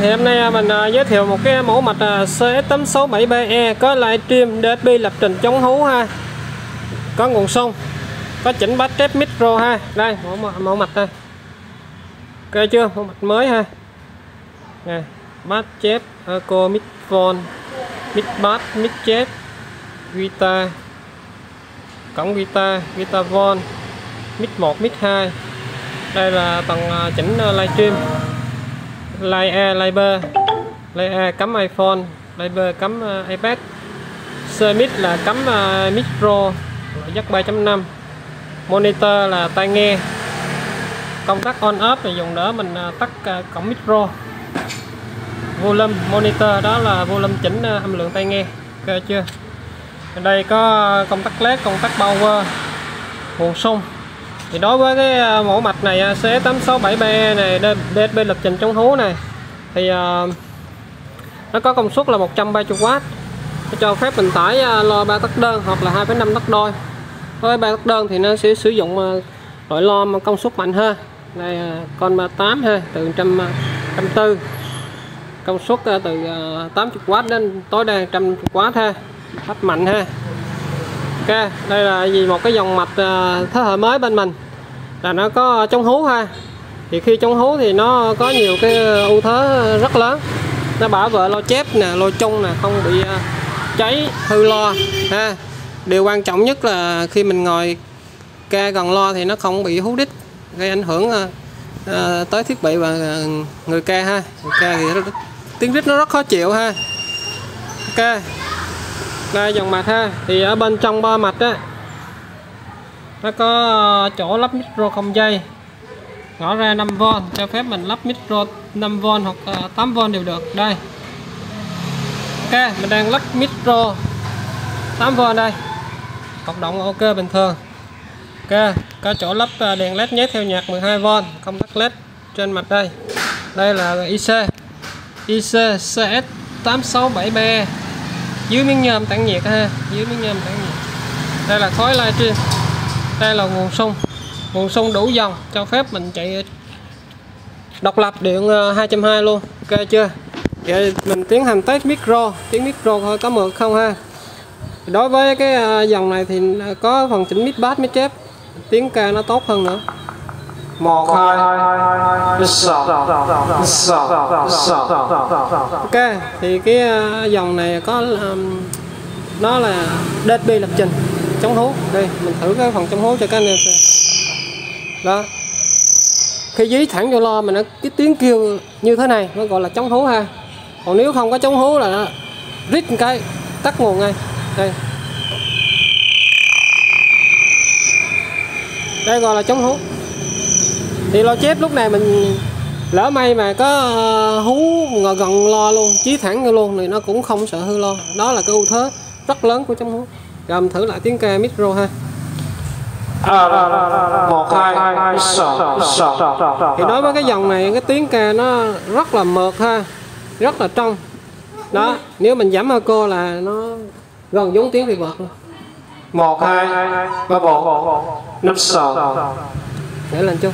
Thì hôm nay à, mình à, giới thiệu một cái mẫu mạch à, CS867BE có livestream DSP lập trình chống hú ha. Có nguồn sung, có chỉnh bát tép micro ha. Đây, mẫu mẫu mạch đây. Ok chưa? Mẫu mạch mới ha. Nè, bát chép Eco microphone, mic bass, mic chép, guitar, cổng guitar, guitar von, mic 1, mic 2. Đây là tầng chỉnh à, livestream Line A, Line B Line A cắm iPhone Line B cắm uh, iPad. C là cắm ờ, uh, micro jack 3.5 Monitor là tai nghe. Công tắc on off là dùng đỡ mình uh, tắt uh, cổng micro volume monitor đó là volume chỉnh uh, âm lượng tai nghe. Ok chưa? Ở đây có công tắc led công tắc power. Nguồn sung thì đối với cái à, mẫu mạch này à, ờ, C867B này DSP lập trình chống hú này thì uh, nó có công suất là 130W nó cho phép mình tải lo 3 tắc đơn hoặc là 2,5 tắc đôi. Với 3 tắc đơn thì nó sẽ sử dụng loại lo công suất mạnh hơn. Đây con 38 ha từ 140 công suất từ 80W đến tối đa 100W ha phát mạnh ha ok đây là gì? Một cái dòng mạch à, thế hệ mới bên mình. Là nó có chống hú ha. Thì khi chống hú thì nó có nhiều cái ưu thế rất lớn. Nó bảo vệ lo chép nè lo chung nè không bị à, cháy hư lo ha. Điều quan trọng nhất là khi mình ngồi ca gần lo thì nó không bị hú đít gây ảnh hưởng à, à tới thiết bị và người ca ha. Người ca thì tiếng rít nó rất khó chịu ha. Ok đây, dòng mạch ha. Thì ở bên trong ba mạch á, nó có ờ, chỗ lắp micro không dây. Ngõ ra 5V cho phép mình lắp micro 5V hoặc ờ, 8V đều được. Đây. Ok, mình đang lắp micro 8V đây. Hoạt động ok bình thường. Ok, có chỗ lắp ờ, đèn led nhét theo nhạc 12V không tắt led trên mặt đây. Đây là IC IC CS 867B dưới miếng nhôm tản nhiệt ha, dưới miếng nhôm tản nhiệt. Đây là khói livestream. Đây là nguồn sung. Nguồn sung đủ dòng, cho phép mình chạy độc lập điện ờ, 220 luôn. Ok chưa? Vậy mình tiến hành test micro. Tiếng micro thôi có mượt không ha? Đối với cái ờ, dòng này thì ờ, có phần chỉnh mid bass, mic chép. Tiếng ca nó tốt hơn nữa một hai ok, thì cái ờ, dòng này có nó là DSP lập trình, chống hố. Đây, mình thử cái phần chống hố cho các anh em xem. Đó. Khi dí thẳng vô lo mà nó, cái tiếng kêu như thế này, nó gọi là chống hố ha. Còn nếu không có chống hố là rít cái, tắt nguồn ngay. Đây. Đây gọi là chống hố thì lo chép lúc này mình lỡ may mà có uh, hú ngồi gần lo luôn chí thẳng vô luôn thì nó cũng không sợ hư lo. Đó là cái ưu thế rất lớn của chống hú. Mình thử lại tiếng ca micro ha. Một hai thì đối với cái dòng này cái tiếng ca nó rất là mượt ha rất là trong. Đó nếu mình giảm cô là nó gần giống tiếng vợt luôn. Một hai ba bốn. Năm sáu để lên chung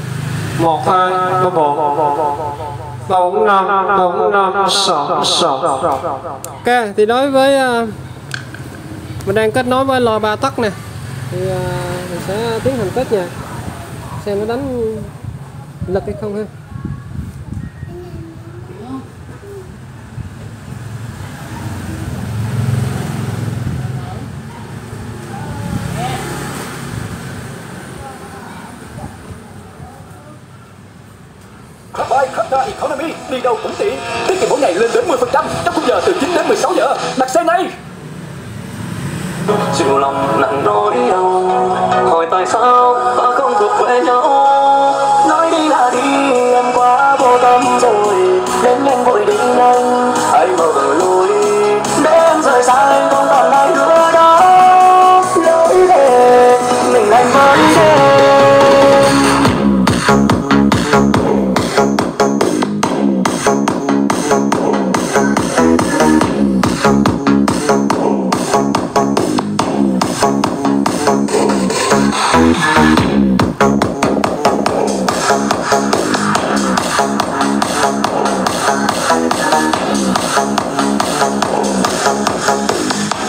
một hai ba bốn. Bốn năm bốn năm sáu sáu. Ok thì đối với uh, mình đang kết nối với lò ba tấc nè. Thì uh, mình sẽ tiến hành kết nha. Xem nó đánh lực hay không ha. Shopify Kata Economy, đi đâu cũng tiện. Tiết kiệm mỗi ngày lên đến 10% trong khung giờ từ 9 đến 16 giờ. Đặt xe ngay. Chịu lòng nặng nỗi đau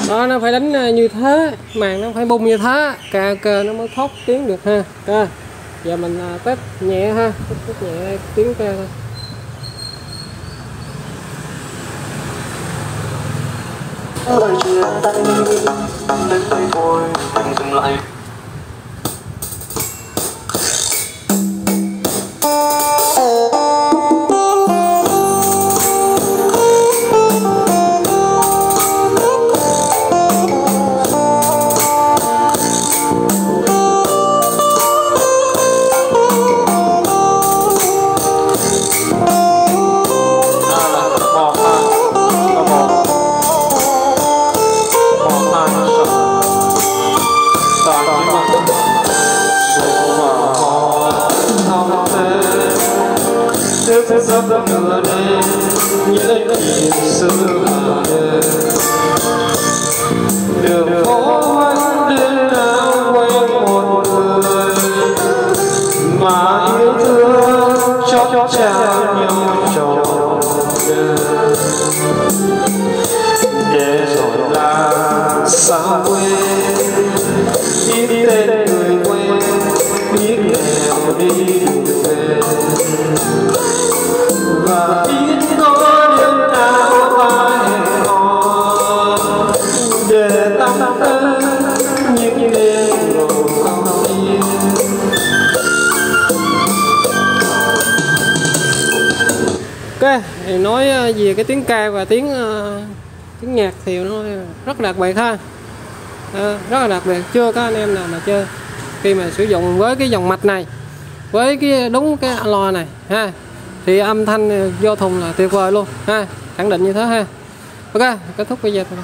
đó nó phải đánh à, như thế. Màn nó phải bung như thế. Cà cờ nó mới thoát tiếng được ha. À, giờ mình à, test nhẹ ha. Test nhẹ tiếng ca thôi. Lời chia tay đến đây thôi anh dừng lại nếu thế sắp ngờ ok thì nói ờ, về cái tiếng ca và tiếng uh, tiếng nhạc thì nó rất đặc biệt ha. Ờ, rất là đặc biệt chưa có anh em nào mà chơi khi mà sử dụng với cái dòng mạch này, với cái đúng cái loa này, ha, thì âm thanh vô thùng là tuyệt vời luôn, ha, khẳng định như thế, ha. Ok, kết thúc video thôi